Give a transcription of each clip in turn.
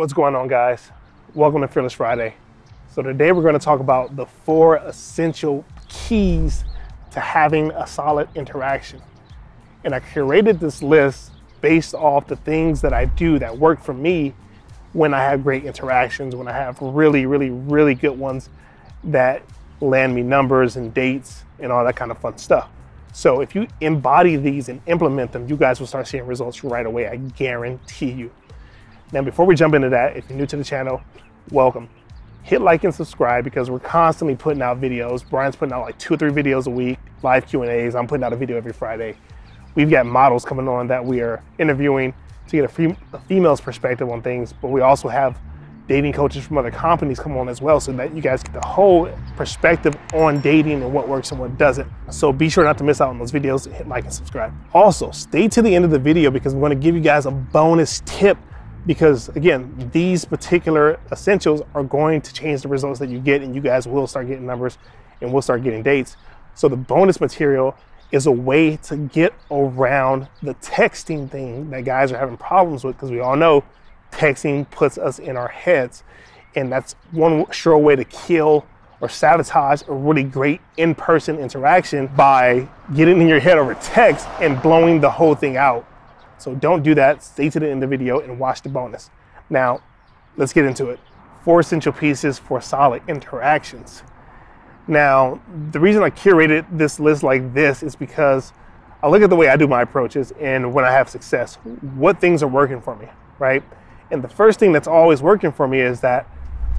What's going on, guys? Welcome to Fearless Friday. So, today we're going to talk about the four essential keys to having a solid interaction. And I curated this list based off the things that I do that work for me when I have great interactions, when I have really, really, really good ones that land me numbers and dates and all that kind of fun stuff. So if you embody these and implement them, you guys will start seeing results right away. I guarantee you. Now, before we jump into that, if you're new to the channel, welcome. Hit like and subscribe because we're constantly putting out videos. Brian's putting out like two or three videos a week, live Q&As. I'm putting out a video every Friday. We've got models coming on that we are interviewing to get a, fem- a female's perspective on things, but we also have dating coaches from other companies come on as well so that you guys get the whole perspective on dating and what works and what doesn't. So be sure not to miss out on those videos. Hit like and subscribe. Also, stay to the end of the video because going to give you guys a bonus tip because again, these particular essentials are going to change the results that you get and you guys will start getting numbers and we'll start getting dates. So the bonus material is a way to get around the texting thing that guys are having problems with because we all know texting puts us in our heads. And that's one sure way to kill or sabotage a really great in person interaction by getting in your head over text and blowing the whole thing out. So don't do that. Stay to the end of the video and watch the bonus. Now, let's get into it. Four essential pieces for solid interactions. Now, the reason I curated this list like this is because I look at the way I do my approaches and when I have success, what things are working for me, right? And the first thing that's always working for me is that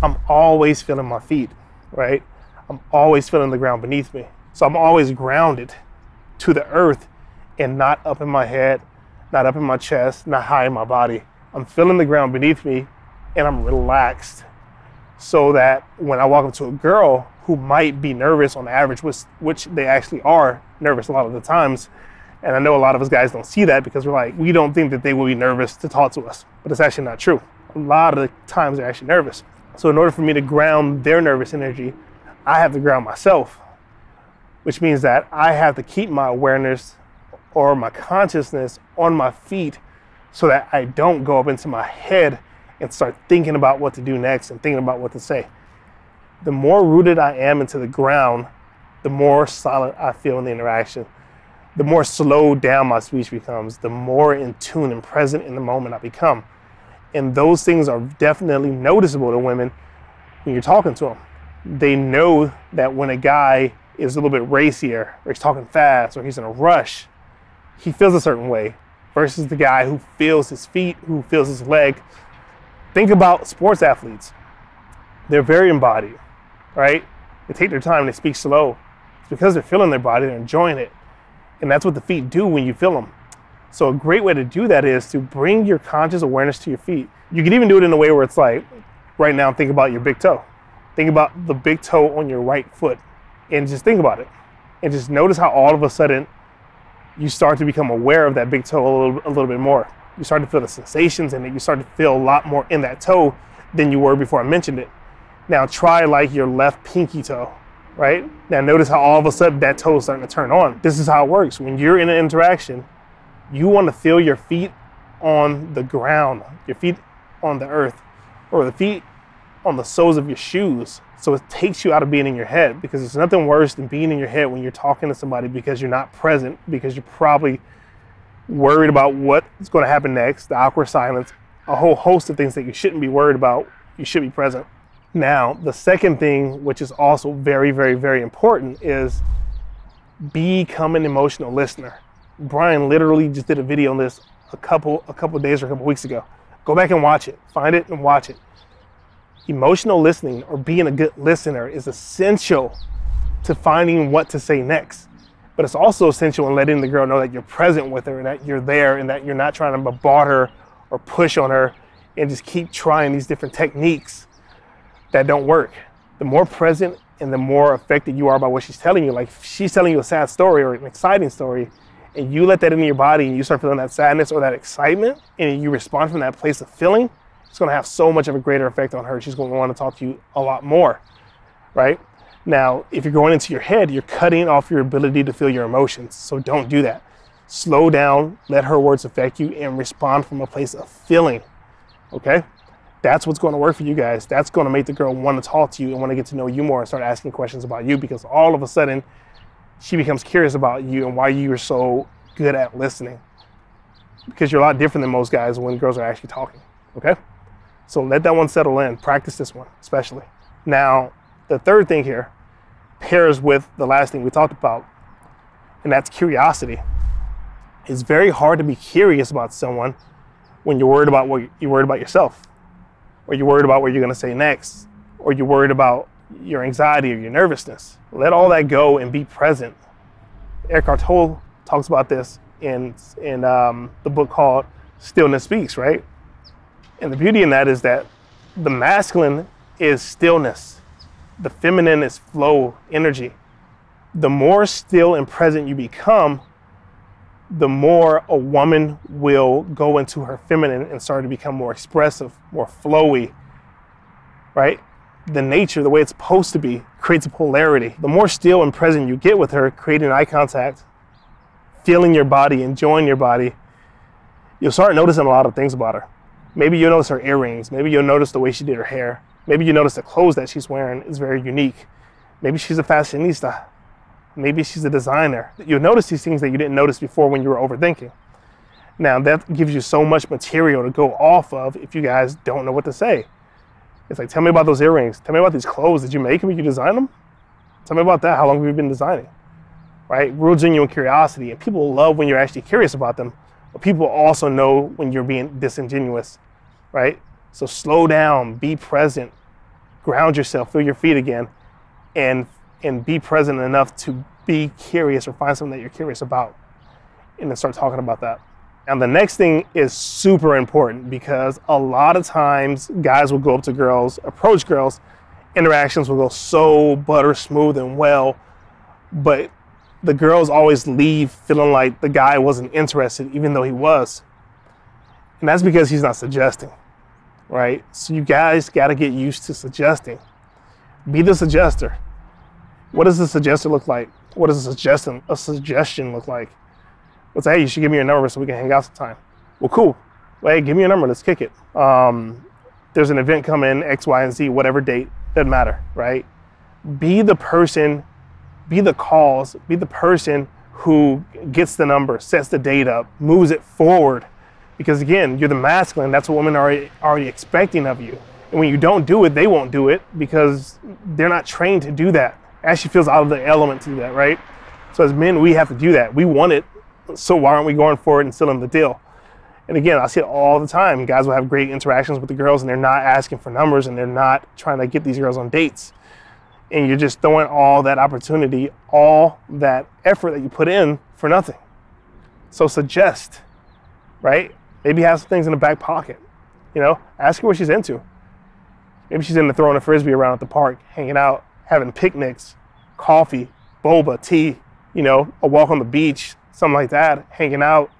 I'm always feeling my feet, right? I'm always feeling the ground beneath me. So I'm always grounded to the earth and not up in my head, not up in my chest, not high in my body. I'm feeling the ground beneath me and I'm relaxed so that when I walk up to a girl who might be nervous on average, which, which they actually are nervous a lot of the times, and I know a lot of us guys don't see that because we're like, we don't think that they will be nervous to talk to us. But it's actually not true. A lot of the times they're actually nervous. So, in order for me to ground their nervous energy, I have to ground myself, which means that I have to keep my awareness or my consciousness on my feet so that I don't go up into my head and start thinking about what to do next and thinking about what to say. The more rooted I am into the ground, the more solid I feel in the interaction the more slowed down my speech becomes, the more in tune and present in the moment I become. And those things are definitely noticeable to women when you're talking to them. They know that when a guy is a little bit racier, or he's talking fast, or he's in a rush, he feels a certain way versus the guy who feels his feet, who feels his leg. Think about sports athletes. They're very embodied, right? They take their time, they speak slow. It's because they're feeling their body, they're enjoying it. And that's what the feet do when you feel them. So a great way to do that is to bring your conscious awareness to your feet. You can even do it in a way where it's like, right now, think about your big toe. Think about the big toe on your right foot and just think about it. And just notice how all of a sudden you start to become aware of that big toe a little, a little bit more. You start to feel the sensations in it. You start to feel a lot more in that toe than you were before I mentioned it. Now try like your left pinky toe right? Now notice how all of a sudden that toe is starting to turn on. This is how it works. When you're in an interaction, you want to feel your feet on the ground, your feet on the earth, or the feet on the soles of your shoes. So it takes you out of being in your head because there's nothing worse than being in your head when you're talking to somebody because you're not present, because you're probably worried about what's going to happen next, the awkward silence, a whole host of things that you shouldn't be worried about. You should be present. Now, the second thing, which is also very, very, very important, is become an emotional listener. Brian literally just did a video on this a couple a couple days or a couple weeks ago. Go back and watch it. Find it and watch it. Emotional listening or being a good listener is essential to finding what to say next. But it's also essential in letting the girl know that you're present with her and that you're there and that you're not trying to bombard her or push on her and just keep trying these different techniques that don't work. The more present and the more affected you are by what she's telling you, like she's telling you a sad story or an exciting story, and you let that into your body and you start feeling that sadness or that excitement, and you respond from that place of feeling, it's going to have so much of a greater effect on her. She's going to want to talk to you a lot more, right? Now, if you're going into your head, you're cutting off your ability to feel your emotions. So don't do that. Slow down, let her words affect you, and respond from a place of feeling. Okay? That's what's going to work for you guys. That's going to make the girl want to talk to you and want to get to know you more and start asking questions about you because all of a sudden she becomes curious about you and why you are so good at listening. Because you're a lot different than most guys when girls are actually talking. Okay? So let that one settle in. Practice this one, especially. Now, the third thing here pairs with the last thing we talked about, and that's curiosity. It's very hard to be curious about someone when you're worried about what you're worried about yourself, or you're worried about what you're going to say next, or you're worried about your anxiety or your nervousness. Let all that go and be present. Eckhart Tolle talks about this in in um, the book called Stillness Speaks, right? And the beauty in that is that the masculine is stillness, the feminine is flow, energy. The more still and present you become, the more a woman will go into her feminine and start to become more expressive, more flowy, right? The nature, the way it's supposed to be, creates a polarity. The more still and present you get with her, creating eye contact, feeling your body, enjoying your body, you'll start noticing a lot of things about her. Maybe you'll notice her earrings. Maybe you'll notice the way she did her hair. Maybe you notice the clothes that she's wearing is very unique. Maybe she's a fashionista. Maybe she's a designer. You'll notice these things that you didn't notice before when you were overthinking. Now, that gives you so much material to go off of if you guys don't know what to say. It's like, tell me about those earrings. Tell me about these clothes. Did you make them? Did you design them? Tell me about that. How long have you been designing? Right? Real genuine curiosity. And people love when you're actually curious about them. But people also know when you're being disingenuous, right? So slow down, be present, ground yourself, feel your feet again, and and be present enough to be curious or find something that you're curious about and then start talking about that. And the next thing is super important because a lot of times guys will go up to girls, approach girls, interactions will go so butter smooth and well, but the girls always leave feeling like the guy wasn't interested, even though he was. And that's because he's not suggesting, right? So you guys got to get used to suggesting. Be the suggester. What does a suggester look like? What does a suggestion a suggestion look like? Let's say, hey, you should give me your number so we can hang out sometime. Well, cool. Well, hey, give me your number. Let's kick it. Um, there's an event coming, X, Y, and Z, whatever date, doesn't matter, right? Be the person, be the cause, be the person who gets the number, sets the date up, moves it forward. Because again, you're the masculine. That's what women are already, expecting of you. And when you don't do it, they won't do it because they're not trained to do that actually feels out of the element to do that, right? So as men, we have to do that. We want it, so why aren't we going for it and sealing the deal? And again, I see it all the time. Guys will have great interactions with the girls and they're not asking for numbers and they're not trying to get these girls on dates. And you're just throwing all that opportunity, all that effort that you put in for nothing. So suggest, right? Maybe have some things in the back pocket. You know, ask her what she's into. Maybe she's into throwing a frisbee around at the park, hanging out, having picnics, coffee, boba, tea, you know, a walk on the beach, something like that, hanging out.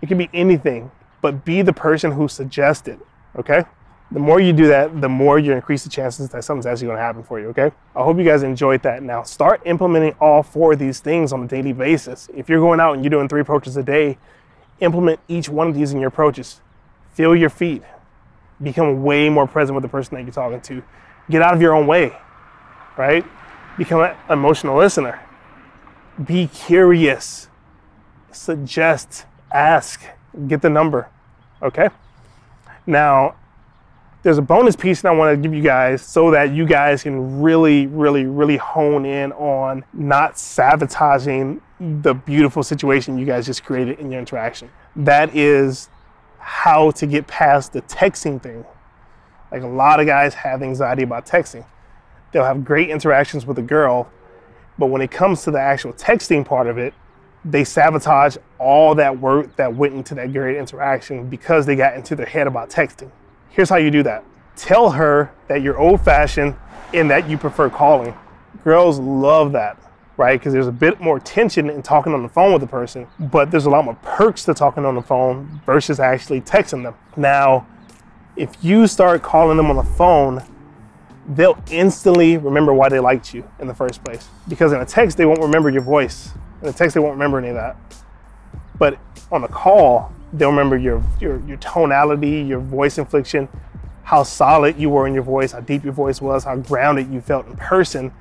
It can be anything, but be the person who suggests it, okay? The more you do that, the more you increase the chances that something's actually gonna happen for you, okay? I hope you guys enjoyed that. Now, start implementing all four of these things on a daily basis. If you're going out and you're doing three approaches a day, implement each one of these in your approaches. Feel your feet. Become way more present with the person that you're talking to. Get out of your own way right? Become an emotional listener. Be curious. Suggest, ask, get the number. Okay? Now, there's a bonus piece that I want to give you guys so that you guys can really, really, really hone in on not sabotaging the beautiful situation you guys just created in your interaction. That is how to get past the texting thing. Like a lot of guys have anxiety about texting they'll have great interactions with a girl, but when it comes to the actual texting part of it, they sabotage all that work that went into that great interaction because they got into their head about texting. Here's how you do that. Tell her that you're old fashioned and that you prefer calling. Girls love that, right? Because there's a bit more tension in talking on the phone with a person, but there's a lot more perks to talking on the phone versus actually texting them. Now, if you start calling them on the phone, they'll instantly remember why they liked you in the first place. Because in a text, they won't remember your voice. In a text, they won't remember any of that. But on a call, they'll remember your, your, your tonality, your voice inflection, how solid you were in your voice, how deep your voice was, how grounded you felt in person.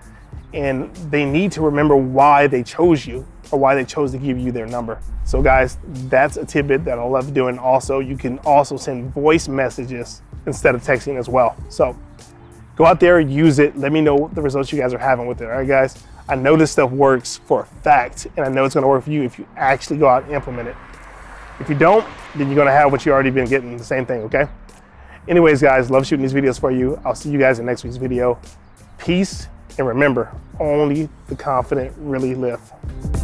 And they need to remember why they chose you or why they chose to give you their number. So guys, that's a tidbit that I love doing. Also, you can also send voice messages instead of texting as well. So go out there, use it. Let me know the results you guys are having with it. All right, guys. I know this stuff works for a fact, and I know it's gonna work for you if you actually go out and implement it. If you don't, then you're gonna have what you already been getting, the same thing, okay? Anyways, guys, love shooting these videos for you. I'll see you guys in next week's video. Peace, and remember, only the confident really live.